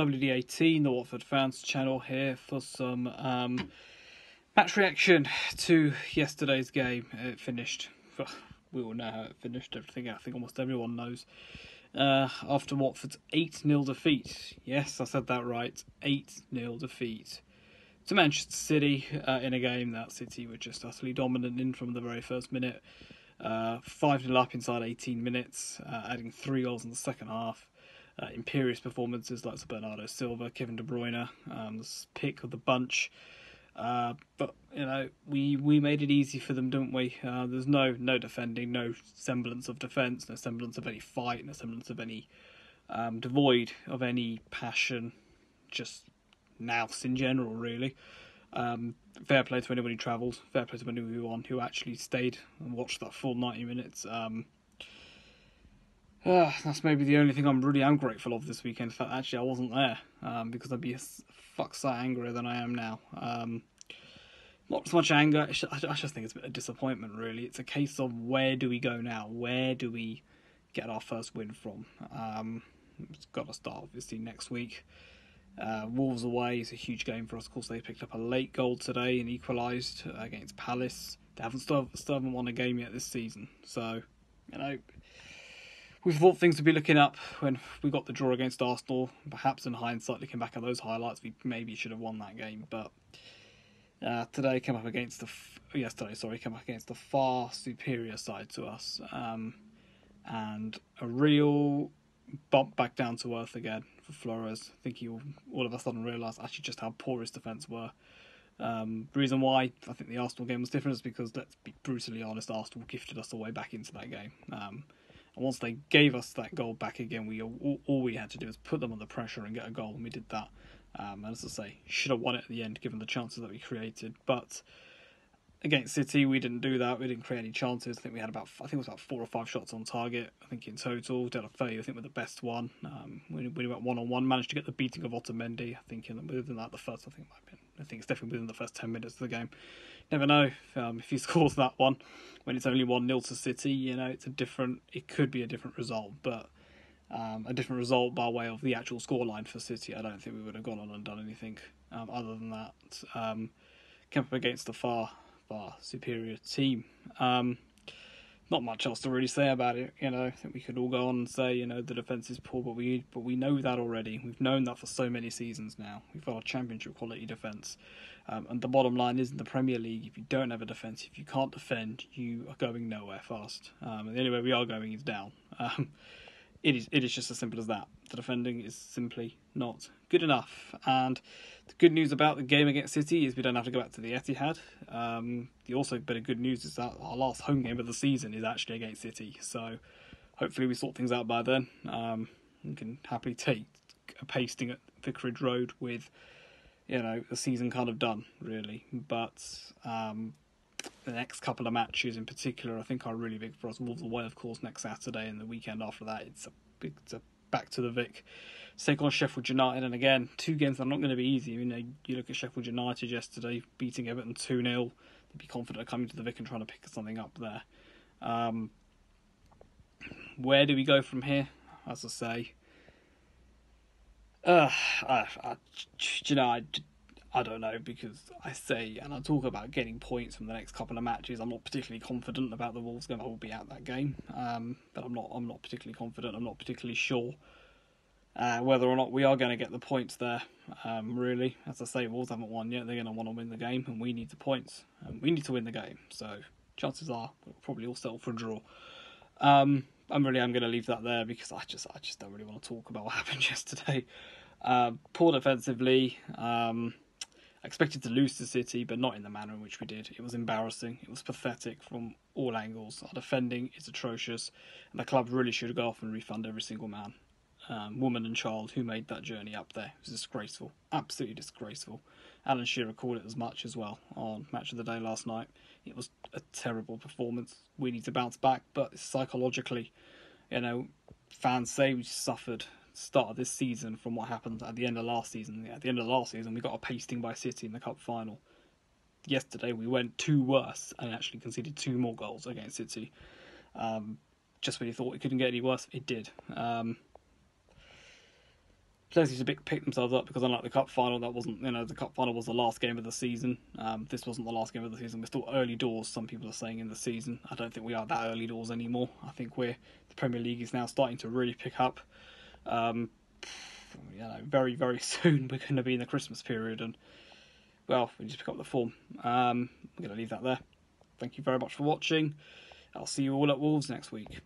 WD18, the Watford fans channel here for some um, match reaction to yesterday's game. It finished. We all know how it finished. Everything I think almost everyone knows. Uh, after Watford's 8 0 defeat. Yes, I said that right. 8 0 defeat to Manchester City uh, in a game that City were just utterly dominant in from the very first minute. Uh, 5 0 up inside 18 minutes, uh, adding three goals in the second half. Uh, imperious performances like Bernardo Silva, Kevin De Bruyne, um, pick of the bunch. Uh, but you know, we we made it easy for them, didn't we? Uh, there's no no defending, no semblance of defence, no semblance of any fight, no semblance of any um, devoid of any passion. Just nous in general, really. Um, fair play to anyone who travelled. Fair play to anyone who actually stayed and watched that full ninety minutes. Um, uh, that's maybe the only thing I'm really am grateful of this weekend. In fact, actually, I wasn't there um, because I'd be a fuck sight angrier than I am now. Um, not so much anger. I just think it's a bit of disappointment. Really, it's a case of where do we go now? Where do we get our first win from? Um, it's got to start obviously next week. Uh, Wolves away is a huge game for us. Of course, they picked up a late goal today and equalised against Palace. They haven't still, still haven't won a game yet this season. So, you know, we thought things would be looking up when we got the draw against Arsenal. Perhaps in hindsight, looking back at those highlights, we maybe should have won that game. But uh, today came up against the yesterday, sorry, came up against the far superior side to us, um, and a real bump back down to earth again for Flores. I think he all, all of a sudden realised actually just how poor his defence were. Um, reason why I think the Arsenal game was different is because, let's be brutally honest, Arsenal gifted us the way back into that game. Um, and once they gave us that goal back again, we all, all we had to do was put them under pressure and get a goal, and we did that. Um, and as I say, should have won it at the end given the chances that we created. But against City, we didn't do that. We didn't create any chances. I think we had about I think it was about four or five shots on target. I think in total, Deulofeu I think were the best one. Um, we, we went one on one, managed to get the beating of Otamendi. I think in within that the first I think might have been. I think it's definitely within the first ten minutes of the game. Never know if, um, if he scores that one when it's only one 0 to City. You know, it's a different. It could be a different result, but. Um, a different result by way of the actual scoreline for City. I don't think we would have gone on and done anything um, other than that. Um, came up against the far far superior team. Um, not much else to really say about it. You know, I think we could all go on and say, you know, the defense is poor, but we but we know that already. We've known that for so many seasons now. We've got a championship quality defense, um, and the bottom line is in the Premier League, if you don't have a defense, if you can't defend, you are going nowhere fast. Um, and the only way we are going is down. Um, it is it is just as simple as that. The defending is simply not good enough. And the good news about the game against City is we don't have to go back to the Etihad. Um, the also bit of good news is that our last home game of the season is actually against City. So hopefully we sort things out by then. Um, we can happily take a pasting at Vicarage Road with you know the season kind of done really. But um, the next couple of matches in particular, I think are really big for us. Wolves away, of course, next Saturday, and the weekend after that, it's a big, it's a back to the Vic. Take on Sheffield United, and again, two games that are not going to be easy. You know, you look at Sheffield United yesterday, beating Everton two 0 They'd be confident of coming to the Vic and trying to pick something up there. Um, where do we go from here? As I say, uh, I, I, you know, I, I don't know because I say and I talk about getting points from the next couple of matches. I'm not particularly confident about the Wolves going to be out that game, um, but I'm not. I'm not particularly confident. I'm not particularly sure uh, whether or not we are going to get the points there. Um, really, as I say, Wolves haven't won yet. They're going to want to win the game, and we need the points. And we need to win the game. So chances are we'll probably all settle for a draw. Um, I'm really I'm going to leave that there because I just I just don't really want to talk about what happened yesterday. Uh, poor defensively. Um, I expected to lose to City, but not in the manner in which we did. It was embarrassing. It was pathetic from all angles. Our defending is atrocious, and the club really should go off and refund every single man, um, woman, and child who made that journey up there. It was disgraceful, absolutely disgraceful. Alan Shearer called it as much as well on Match of the Day last night. It was a terrible performance. We need to bounce back, but psychologically, you know, fans say we suffered start of this season from what happened at the end of last season. At the end of last season, we got a pasting by City in the cup final. Yesterday, we went two worse and actually conceded two more goals against City. Um, just when you thought it couldn't get any worse, it did. Um, Chelsea pick, pick themselves up because unlike the cup final, that wasn't you know the cup final was the last game of the season. Um, this wasn't the last game of the season. We're still early doors. Some people are saying in the season. I don't think we are that early doors anymore. I think we're the Premier League is now starting to really pick up. Um, you know, very very soon we're going to be in the Christmas period, and well, we just pick up the form. Um, I'm going to leave that there. Thank you very much for watching. I'll see you all at Wolves next week.